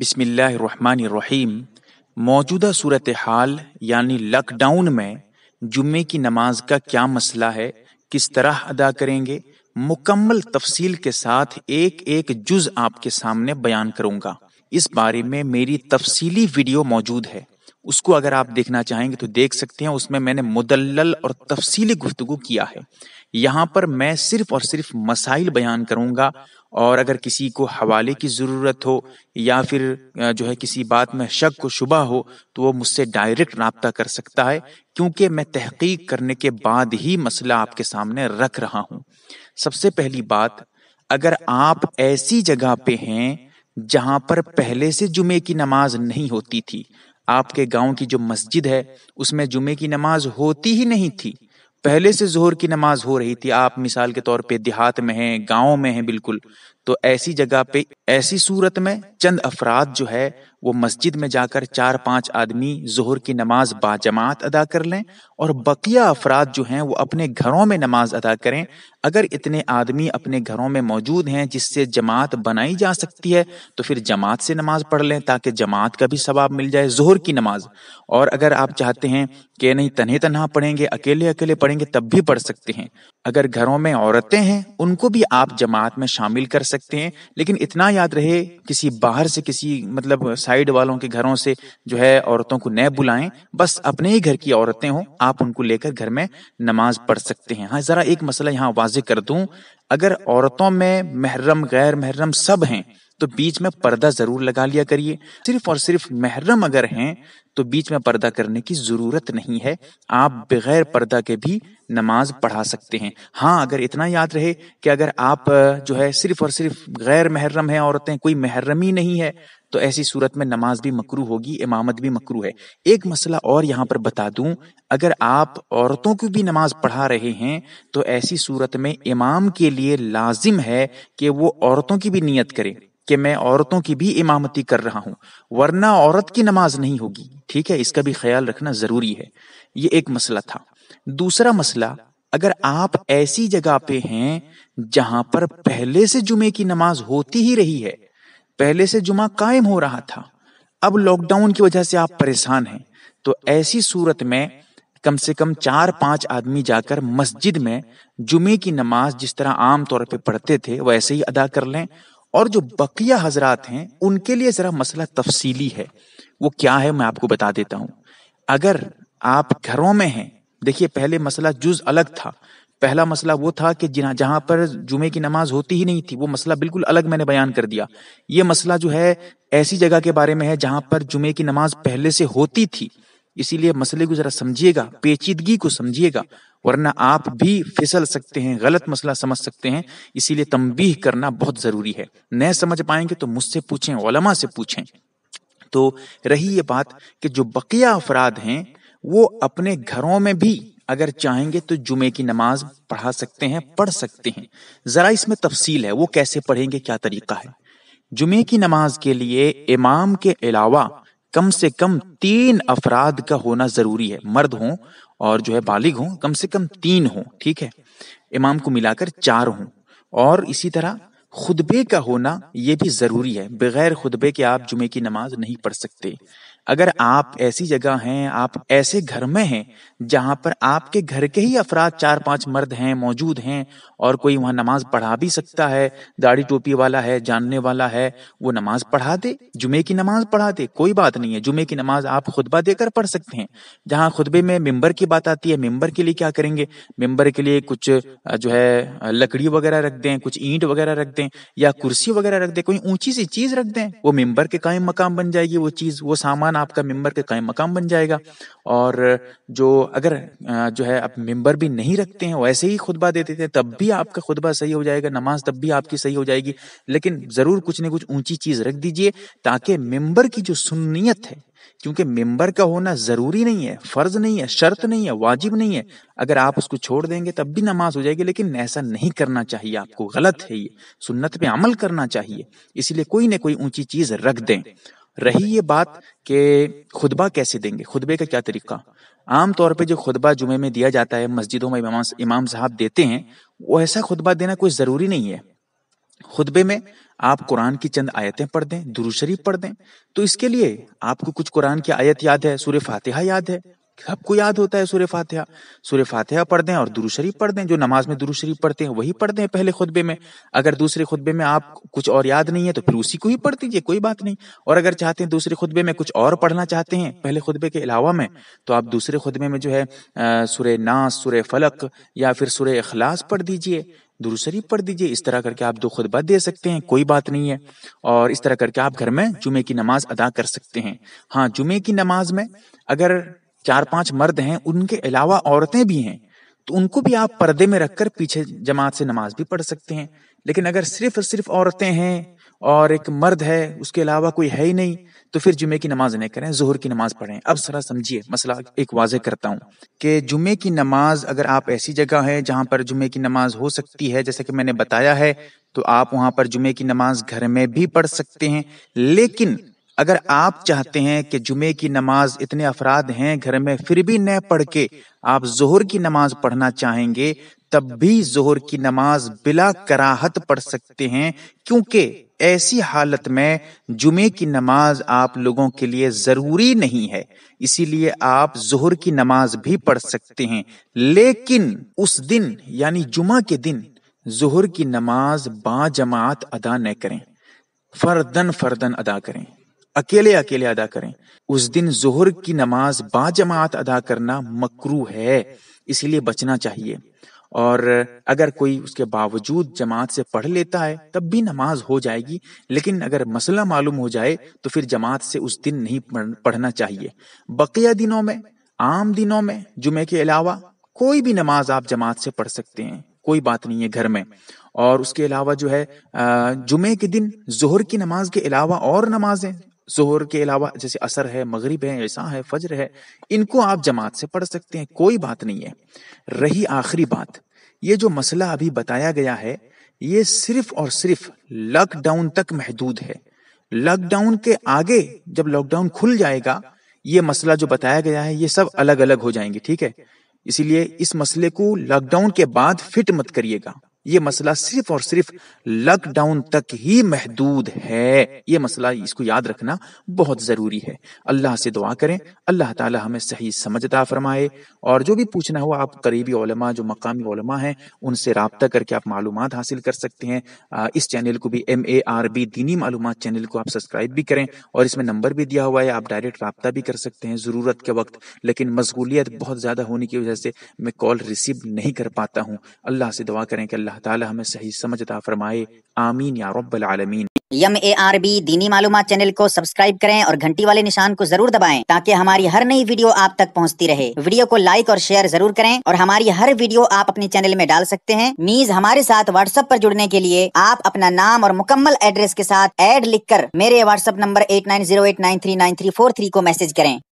بسم اللہ الرحمن الرحیم۔ موجودہ صورت حال یعنی لاک ڈاؤن میں جمعے کی نماز کا کیا مسئلہ ہے، کس طرح ادا کریں گے؟ مکمل تفصیل کے ساتھ ایک ایک جز آپ کے سامنے بیان کروں گا۔ اس بارے میں میری تفصیلی ویڈیو موجود ہے۔ اس کو اگر آپ دیکھنا چاہیں گے تو دیکھ سکتے ہیں، اس میں میں نے مدلل اور تفصیلی گفتگو کیا ہے۔ یہاں پر میں صرف اور صرف مسائل بیان کروں گا اور اگر کسی کو حوالے کی ضرورت ہو یا پھر جو ہے کسی بات میں شک و شبہ ہو، تو وہ مجھ سے ڈائریکٹ رابطہ کر سکتا ہے، کیونکہ میں تحقیق کرنے کے بعد ہی مسئلہ آپ کے سامنے رکھ رہا ہوں۔ سب سے پہلی بات، اگر آپ ایسی جگہ پہ ہیں جہاں پر پہلے سے جمعے کی نماز نہیں ہوتی تھی، آپ کے گاؤں کی جو مسجد ہے، اس میں جمعے کی نماز ہوتی ہی نہیں تھی پہلے سے زہر کی نماز ہو رہی تھی، آپ مثال کے طور پہ دیہات میں ہیں، گاؤں میں ہیں، بالکل۔ تو ایسی جگہ پہ، ایسی صورت میں چند افراد جو ہے، وہ مسجد میں جا کر چار پانچ آدمی ظہر کی نماز با جماعت ادا کر لیں اور بقیہ افراد جو ہیں، وہ اپنے گھروں میں نماز ادا کریں۔ اگر اتنے آدمی اپنے گھروں میں موجود ہیں جس سے جماعت بنائی جا سکتی ہے، تو پھر جماعت سے نماز پڑھ لیں تاکہ جماعت کا بھی ثواب مل جائے ظہر کی نماز۔ اور اگر آپ چاہتے ہیں کہ نہیں، تنہے تنہا پڑھیں گے، اکیلے اکیلے پڑھیں گے، تب بھی پڑھ سکتے ہیں۔ اگر گھروں میں عورتیں ہیں، ان کو بھی آپ جماعت میں شامل کر سکتے سکتے ہیں، لیکن اتنا یاد رہے کسی باہر سے، کسی مطلب سائڈ والوں کے گھروں سے جو ہے عورتوں کو نہ بلائیں، بس اپنے ہی گھر کی عورتیں ہوں، آپ ان کو لے کر گھر میں نماز پڑھ سکتے ہیں۔ ہاں ذرا ایک مسئلہ یہاں واضح کر دوں۔ اگر عورتوں میں محرم، غیر محرم سب ہیں، تو بیچ میں پردہ ضرور لگا لیا کریے۔ صرف اور صرف محرم اگر ہیں تو بیچ میں پردہ کرنے کی ضرورت نہیں ہے۔ آپ بغیر پردہ کے بھی نماز پڑھا سکتے ہیں۔ ہاں اگر اتنا یاد رہے کہ اگر آپ جو ہے صرف اور صرف غیر محرم ہیں عورتیں، کوئی محرم ہی نہیں ہے، تو ایسی صورت میں نماز بھی مکرو ہوگی، امامت بھی مکرو ہے۔ ایک مسئلہ اور یہاں پر بتا دوں، اگر آپ عورتوں کی بھی نماز پڑھا رہے ہیں، تو ایسی صورت میں امام کے لیے لازم ہے کہ وہ عورتوں کی بھی نیت کرے کہ میں عورتوں کی بھی امامتی کر رہا ہوں، ورنہ عورت کی نماز نہیں ہوگی۔ ٹھیک ہے، اس کا بھی خیال رکھنا ضروری ہے۔ یہ ایک مسئلہ تھا۔ دوسرا مسئلہ، اگر آپ ایسی جگہ پہ ہیں جہاں پر پہلے سے جمعے کی نماز ہوتی ہی رہی ہے، پہلے سے جمعہ قائم ہو رہا تھا، اب لاک ڈاؤن کی وجہ سے آپ پریشان ہیں، تو ایسی صورت میں کم سے کم چار پانچ آدمی جا کر مسجد میں جمعے کی نماز جس طرح عام طور پہ پڑھتے تھے وہ ایسے ہی ادا کر لیں۔ اور جو بقیہ حضرات ہیں، ان کے لیے ذرا مسئلہ تفصیلی ہے۔ وہ کیا ہے میں آپ کو بتا دیتا ہوں۔ اگر آپ گھروں میں ہیں، دیکھیے پہلے مسئلہ جز الگ تھا۔ پہلا مسئلہ وہ تھا کہ جہاں پر جمعے کی نماز ہوتی ہی نہیں تھی، وہ مسئلہ بالکل الگ میں نے بیان کر دیا۔ یہ مسئلہ جو ہے، ایسی جگہ کے بارے میں ہے جہاں پر جمعے کی نماز پہلے سے ہوتی تھی۔ اسی لیے مسئلے کو ذرا سمجھیے گا، پیچیدگی کو سمجھیے گا۔ ورنہ آپ بھی پھسل سکتے ہیں، غلط مسئلہ سمجھ سکتے ہیں۔ اسی لیے تمبیح کرنا بہت ضروری ہے۔ نہ سمجھ پائیں گے تو مجھ سے پوچھیں، علماء سے پوچھیں۔ تو رہی یہ بات کہ جو بقیہ افراد ہیں، وہ اپنے گھروں میں بھی اگر چاہیں گے تو جمعے کی نماز پڑھا سکتے ہیں، پڑھ سکتے ہیں۔ ذرا اس میں تفصیل ہے، وہ کیسے پڑھیں گے، کیا طریقہ ہے۔ جمعے کی نماز کے لیے امام کے علاوہ کم سے کم تین افراد کا ہونا ضروری ہے۔ مرد ہوں اور جو ہے بالغ ہوں، کم سے کم تین ہوں، ٹھیک ہے؟ امام کو ملا کر چار ہوں۔ اور اسی طرح خطبے کا ہونا یہ بھی ضروری ہے، بغیر خطبے کے آپ جمعے کی نماز نہیں پڑھ سکتے۔ اگر آپ ایسی جگہ ہیں آپ ایسے گھر میں ہیں جہاں پر آپ کے گھر کے ہی افراد چار پانچ مرد ہیں موجود ہیں اور کوئی وہاں نماز پڑھا بھی سکتا ہے داڑھی ٹوپی والا ہے جاننے والا ہے وہ نماز پڑھا دے جمعے کی نماز پڑھا دے کوئی بات نہیں ہے۔ جمعے کی نماز آپ خطبہ دے کر پڑھ سکتے ہیں۔ جہاں خطبے میں ممبر کی بات آتی ہے ممبر کے لیے کیا کریں گے؟ ممبر کے لیے کچھ جو ہے لکڑی وغیرہ رکھ دیں کچھ اینٹ وغیرہ رکھ دیں یا کرسی وغیرہ رکھ دیں کوئی اونچی سی چیز رکھ دیں وہ ممبر کے قائم مقام بن جائے گی وہ چیز وہ سامان آپ کا ممبر کے قائم مقام بن جائے گا۔ اور جو اگر جو ہے، آپ ممبر بھی نہیں رکھتے ہیں، ویسے ہی خطبہ دیتے تھے، تب بھی آپ کا خطبہ صحیح ہو جائے گا، نماز تب بھی آپ کی صحیح ہو جائے گی۔ لیکن ضرور کچھ نہ کچھ اونچی چیز رکھ دیجیے تاکہ ممبر کی جو سنیت ہے، کیونکہ ممبر کا ہونا ضروری نہیں ہے، فرض نہیں ہے، شرط نہیں ہے، واجب نہیں ہے۔ اگر آپ اس کو چھوڑ دیں گے تب بھی نماز ہو جائے گی، لیکن ایسا نہیں کرنا چاہیے۔ آپ کو غلط ہے یہ، سنت پہ عمل کرنا چاہیے۔ اسی لیے کوئی نہ کوئی اونچی چیز رکھ دیں۔ رہی یہ بات کہ خطبہ کیسے دیں گے؟ خطبے کا کیا طریقہ؟ عام طور پہ جو خطبہ جمعے میں دیا جاتا ہے، مسجدوں میں امام صاحب دیتے ہیں، وہ ایسا خطبہ دینا کوئی ضروری نہیں ہے۔ خطبے میں آپ قرآن کی چند آیتیں پڑھ دیں شریف پڑھ دیں۔ تو اس کے لیے آپ کو کچھ قرآن کی آیت یاد ہے، سورہ فاتحہ یاد ہے۔ سب کو یاد ہوتا ہے سورہ فاتحہ۔ سورہ فاتحہ پڑھ دیں اور درو شریف پڑھ دیں، جو نماز میں درو شریف پڑھتے ہیں وہی پڑھ دیں پہلے خطبے میں۔ اگر دوسرے خطبے میں آپ کچھ اور یاد نہیں ہے تو پھر اسی کو ہی پڑھ دیجیے کوئی بات نہیں۔ اور اگر چاہتے ہیں دوسرے خطبے میں کچھ اور پڑھنا چاہتے ہیں پہلے خطبے کے علاوہ میں، تو آپ دوسرے خطبے میں جو ہے سورہ ناس، سورہ فلق یا پھر سورہ اخلاص پڑھ دیجیے درو شریف پڑھ دیجیے اس طرح کر کے آپ دو خطبہ دے سکتے ہیں، کوئی بات نہیں ہے۔ اور اس طرح کر کے آپ گھر میں جمعے کی نماز ادا کر سکتے ہیں۔ ہاں جمعے کی نماز میں اگر چار پانچ مرد ہیں، ان کے علاوہ عورتیں بھی ہیں۔ تو ان کو بھی آپ پردے میں رکھ کر پیچھے جماعت سے نماز بھی پڑھ سکتے ہیں۔ لیکن اگر صرف صرف عورتیں ہیں اور ایک مرد ہے، اس کے علاوہ کوئی ہے ہی نہیں، تو پھر جمعے کی نماز نہیں کریں، ظہر کی نماز پڑھیں۔ اب ذرا سمجھیے، مسئلہ ایک واضح کرتا ہوں کہ جمعے کی نماز اگر آپ ایسی جگہ ہے جہاں پر جمعے کی نماز ہو سکتی ہے، جیسے کہ میں نے بتایا ہے، تو آپ وہاں پر جمعے کی نماز گھر میں بھی پڑھ سکتے ہیں۔ لیکن اگر آپ چاہتے ہیں کہ جمعے کی نماز اتنے افراد ہیں گھر میں پھر بھی نہ پڑھ کے آپ ظہر کی نماز پڑھنا چاہیں گے، تب بھی ظہر کی نماز بلا کراہت پڑھ سکتے ہیں، کیونکہ ایسی حالت میں جمعے کی نماز آپ لوگوں کے لیے ضروری نہیں ہے، اسی لیے آپ ظہر کی نماز بھی پڑھ سکتے ہیں۔ لیکن اس دن یعنی جمعہ کے دن، ظہر کی نماز با جماعت ادا نہ کریں۔ فردن فردن ادا کریں۔ اکیلے اکیلے ادا کریں۔ اس دن ظہر کی نماز با جماعت ادا کرنا مکرو ہے اسی لیے بچنا چاہیے۔ اور اگر کوئی اس کے باوجود جماعت سے پڑھ لیتا ہے، تب بھی نماز ہو جائے گی۔ لیکن اگر مسئلہ معلوم ہو جائے، تو پھر جماعت سے اس دن نہیں پڑھنا چاہیے۔ بقیہ دنوں میں، عام دنوں میں جمعے کے علاوہ کوئی بھی نماز آپ جماعت سے پڑھ سکتے ہیں۔ کوئی بات نہیں ہے گھر میں۔ اور اس کے علاوہ جو ہے جمعے کے دن، ظہر کی نماز کے علاوہ اور نمازیں ظہر کے علاوہ جیسے اثر ہے، مغرب ہے ایسا ہے، فجر ہے، ان کو آپ جماعت سے پڑھ سکتے ہیں، کوئی بات نہیں ہے۔ رہی آخری بات، یہ جو مسئلہ ابھی بتایا گیا ہے، یہ صرف اور صرف لاک ڈاؤن تک محدود ہے۔ لاک ڈاؤن کے آگے جب لاک ڈاؤن کھل جائے گا، یہ مسئلہ جو بتایا گیا ہے، یہ سب الگ الگ ہو جائیں گے، ٹھیک ہے؟ اسی لیے اس مسئلے کو لاک ڈاؤن کے بعد فٹ مت کریے گا۔ یہ مسئلہ صرف اور صرف لاک ڈاؤن تک ہی محدود ہے۔ یہ مسئلہ اس کو یاد رکھنا بہت ضروری ہے۔ اللہ سے دعا کریں، اللہ تعالی ہمیں صحیح سمجھتا فرمائے۔ اور جو بھی پوچھنا ہوا آپ قریبی علماء، جو مقامی علماء ہیں، ان سے رابطہ کر کے آپ معلومات حاصل کر سکتے ہیں۔ اس چینل کو بھی ایم اے آر بی دینی معلومات چینل کو آپ سبسکرائب بھی کریں۔ اور اس میں نمبر بھی دیا ہوا ہے، آپ ڈائریکٹ رابطہ بھی کر سکتے ہیں ضرورت کے وقت۔ لیکن مشغولیت بہت زیادہ ہونے کی وجہ سے میں کال ریسیو نہیں کر پاتا ہوں۔ اللہ سے دعا کریں کہ اللہ اللہ تعالی ہمیں صحیح سمجھ عطا فرمائے۔ آمین یا رب العالمین۔ یم اے آر بی دینی معلومات چینل کو سبسکرائب کریں اور گھنٹی والے نشان کو ضرور دبائیں تاکہ ہماری ہر نئی ویڈیو آپ تک پہنچتی رہے۔ ویڈیو کو لائک اور شیئر ضرور کریں اور ہماری ہر ویڈیو آپ اپنے چینل میں ڈال سکتے ہیں۔ نیز ہمارے ساتھ واٹس ایپ پر جڑنے کے لیے آپ اپنا نام اور مکمل ایڈریس کے ساتھ ایڈ لکھ کر میرے WhatsApp number eight nine zero eight nine three nine three four three کو میسج کریں۔